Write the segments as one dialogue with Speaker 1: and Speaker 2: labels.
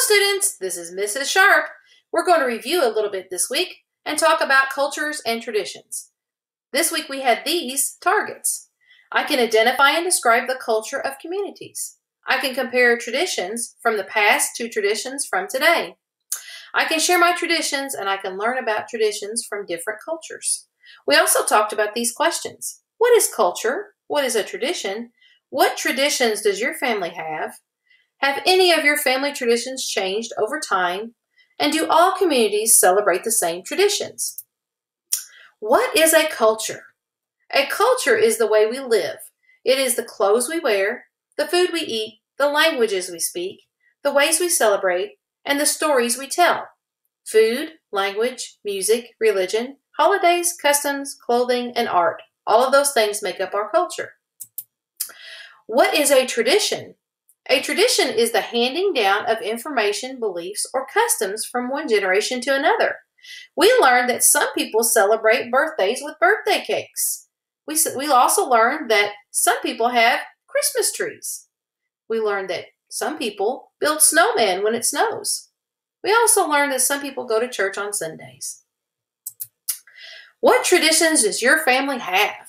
Speaker 1: Hello, students. This is Mrs. Sharpe. We're going to review a little bit this week and talk about cultures and traditions. This week we had these targets. I can identify and describe the culture of communities. I can compare traditions from the past to traditions from today. I can share my traditions and I can learn about traditions from different cultures. We also talked about these questions. What is culture? What is a tradition? What traditions does your family have? Have any of your family traditions changed over time? And do all communities celebrate the same traditions? What is a culture? A culture is the way we live. It is the clothes we wear, the food we eat, the languages we speak, the ways we celebrate, and the stories we tell. Food, language, music, religion, holidays, customs, clothing, and art. All of those things make up our culture. What is a tradition? A tradition is the handing down of information, beliefs, or customs from one generation to another. We learned that some people celebrate birthdays with birthday cakes. We, we also learned that some people have Christmas trees. We learned that some people build snowmen when it snows. We also learned that some people go to church on Sundays. What traditions does your family have?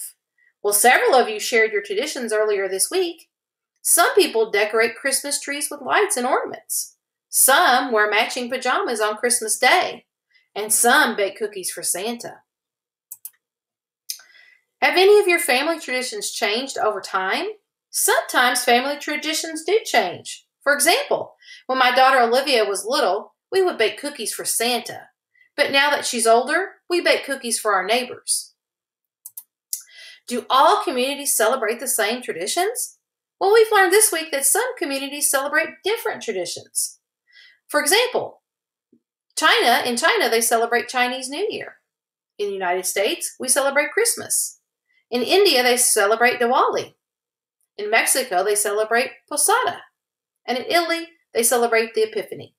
Speaker 1: Well, several of you shared your traditions earlier this week. Some people decorate Christmas trees with lights and ornaments. Some wear matching pajamas on Christmas Day. And some bake cookies for Santa. Have any of your family traditions changed over time? Sometimes family traditions do change. For example, when my daughter Olivia was little, we would bake cookies for Santa. But now that she's older, we bake cookies for our neighbors. Do all communities celebrate the same traditions? Well, we've learned this week that some communities celebrate different traditions. For example, China, in China, they celebrate Chinese New Year. In the United States, we celebrate Christmas. In India, they celebrate Diwali. In Mexico, they celebrate Posada. And in Italy, they celebrate the Epiphany.